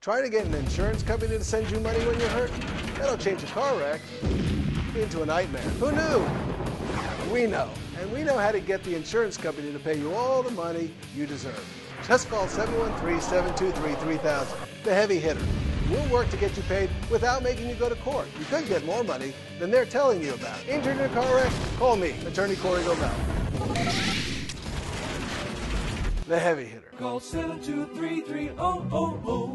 Trying to get an insurance company to send you money when you're hurt? That'll change a car wreck into a nightmare. Who knew? We know. And we know how to get the insurance company to pay you all the money you deserve. Just call 713-723-3000, the heavy hitter. We'll work to get you paid without making you go to court. You could get more money than they're telling you about. Injured in a car wreck? Call me, Attorney Corey Gomel. The heavy hitter. Call 723 3000.